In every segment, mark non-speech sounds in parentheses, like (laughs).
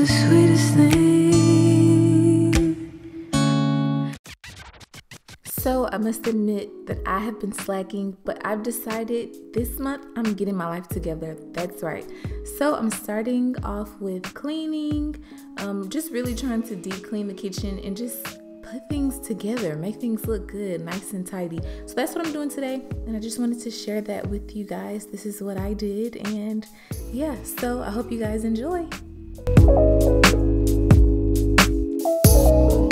the sweetest thing. So I must admit that I have been slacking, but I've decided this month I'm getting my life together. That's right. So I'm starting off with cleaning, um, just really trying to deep clean the kitchen and just put things together, make things look good, nice and tidy. So that's what I'm doing today, and I just wanted to share that with you guys. This is what I did, and yeah, so I hope you guys enjoy. So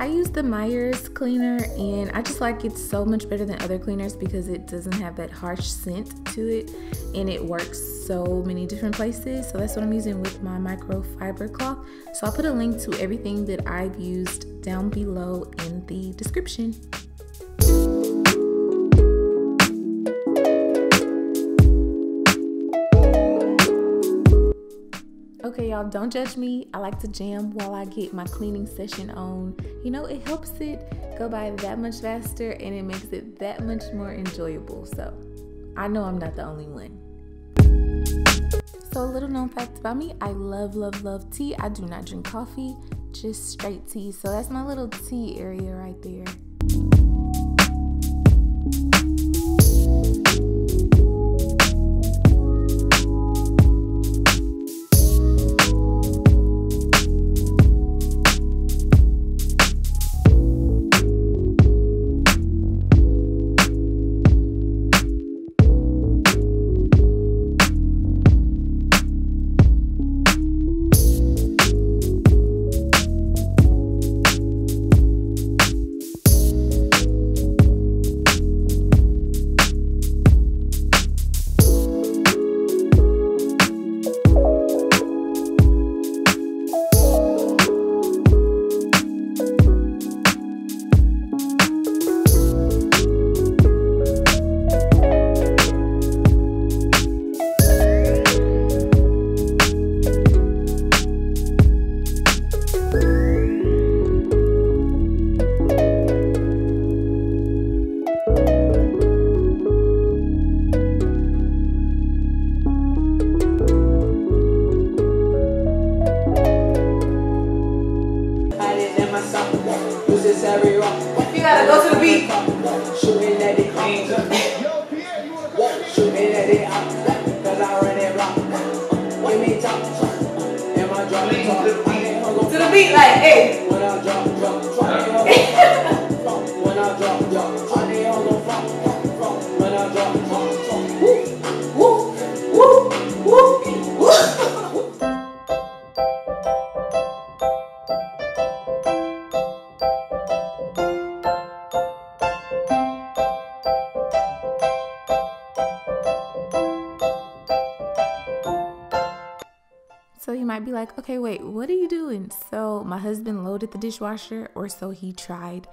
I use the Meyer's cleaner and I just like it so much better than other cleaners because it doesn't have that harsh scent to it and it works so many different places. So that's what I'm using with my microfiber cloth. So I'll put a link to everything that I've used down below in the description. Okay, y'all, don't judge me. I like to jam while I get my cleaning session on. You know, it helps it go by that much faster and it makes it that much more enjoyable. So, I know I'm not the only one. So, a little known fact about me I love, love, love tea. I do not drink coffee, just straight tea. So, that's my little tea area right there. To the beat, like, hey. (laughs) When I drop, drop, might be like, okay, wait, what are you doing? So my husband loaded the dishwasher, or so he tried.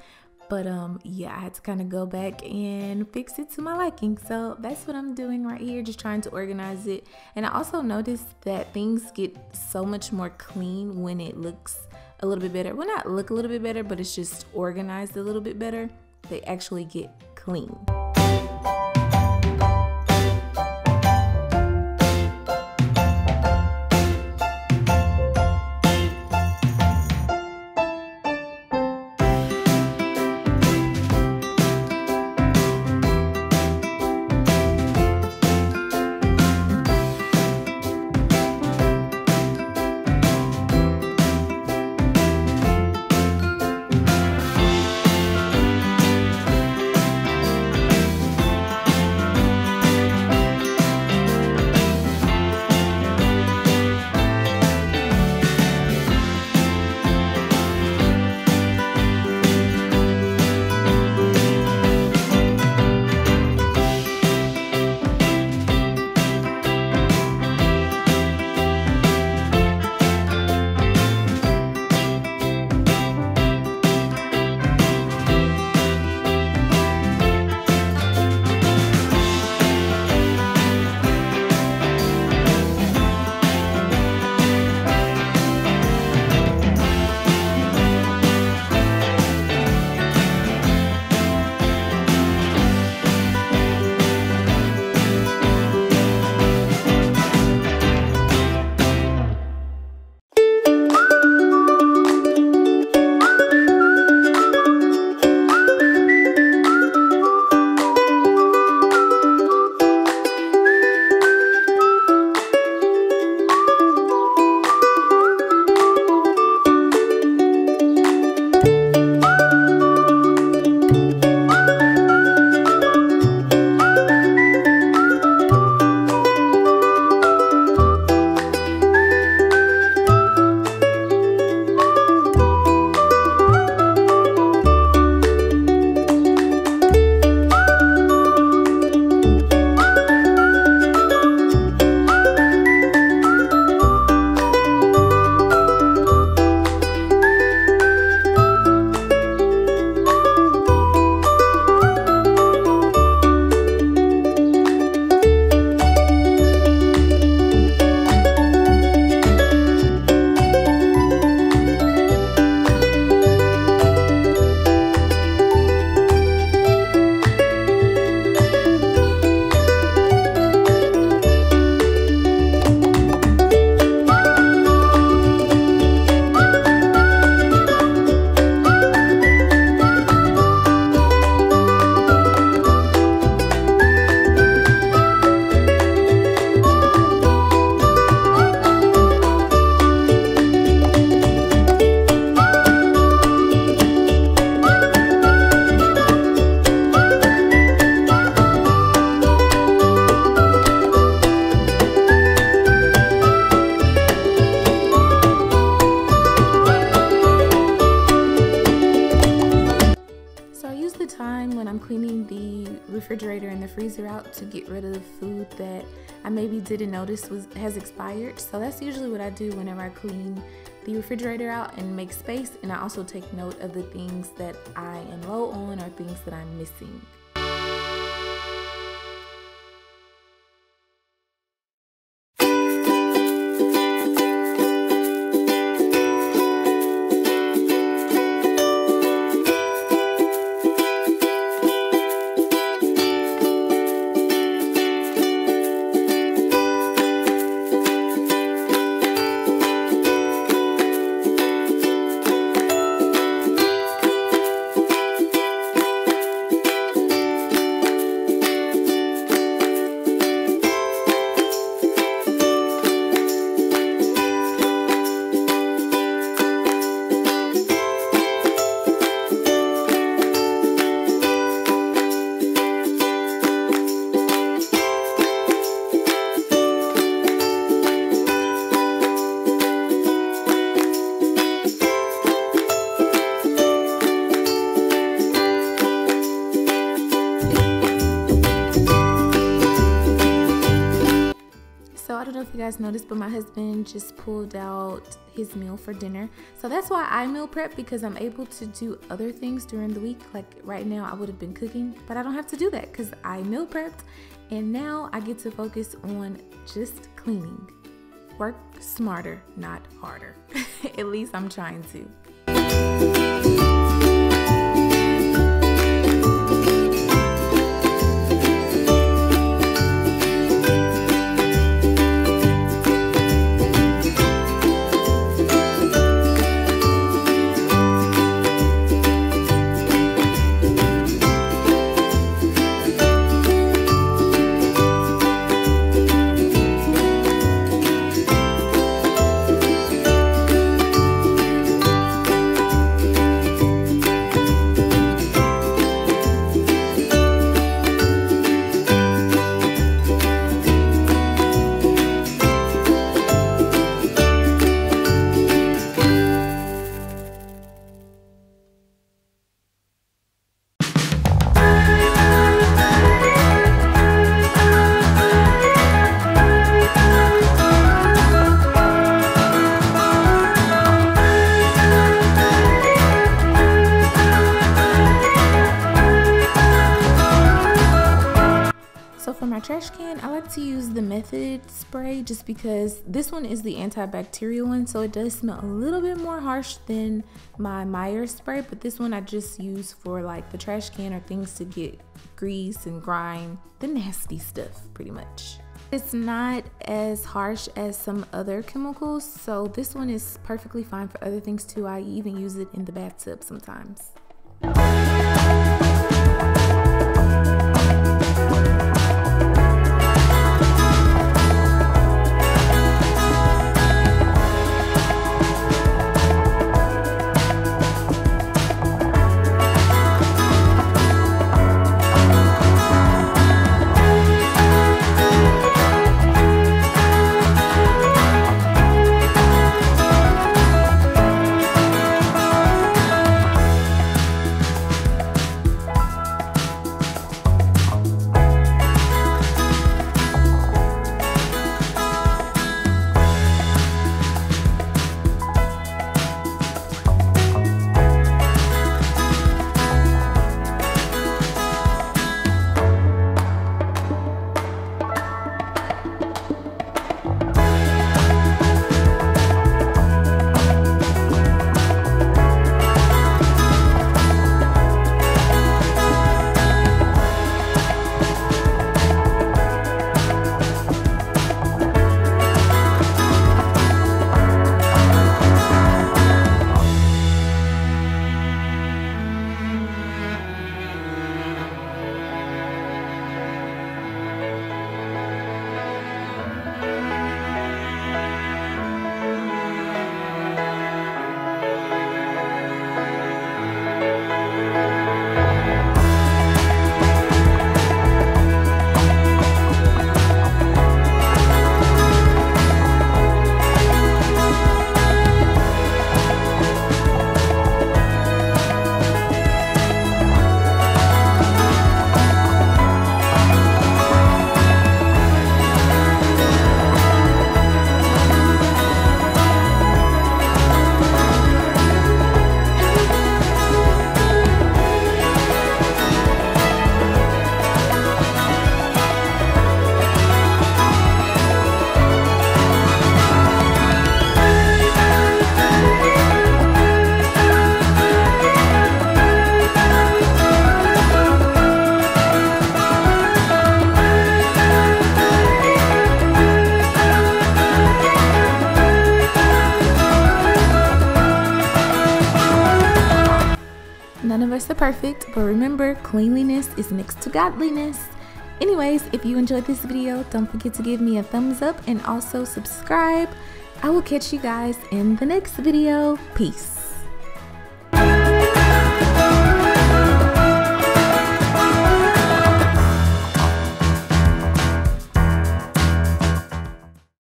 But um, yeah, I had to kind of go back and fix it to my liking. So that's what I'm doing right here, just trying to organize it. And I also noticed that things get so much more clean when it looks a little bit better. Well, not look a little bit better, but it's just organized a little bit better. They actually get clean. Refrigerator and the freezer out to get rid of the food that I maybe didn't notice was has expired. So that's usually what I do whenever I clean the refrigerator out and make space. And I also take note of the things that I am low on or things that I'm missing. Guys noticed, but my husband just pulled out his meal for dinner. So that's why I meal prep because I'm able to do other things during the week. Like right now, I would have been cooking, but I don't have to do that because I meal prepped and now I get to focus on just cleaning. Work smarter, not harder. (laughs) At least I'm trying to. Spray just because this one is the antibacterial one, so it does smell a little bit more harsh than my Meyer spray, but this one I just use for like the trash can or things to get grease and grime, the nasty stuff pretty much. It's not as harsh as some other chemicals, so this one is perfectly fine for other things too. I even use it in the bathtub sometimes. Us are perfect, but remember, cleanliness is next to godliness. Anyways, if you enjoyed this video, don't forget to give me a thumbs up and also subscribe. I will catch you guys in the next video. Peace.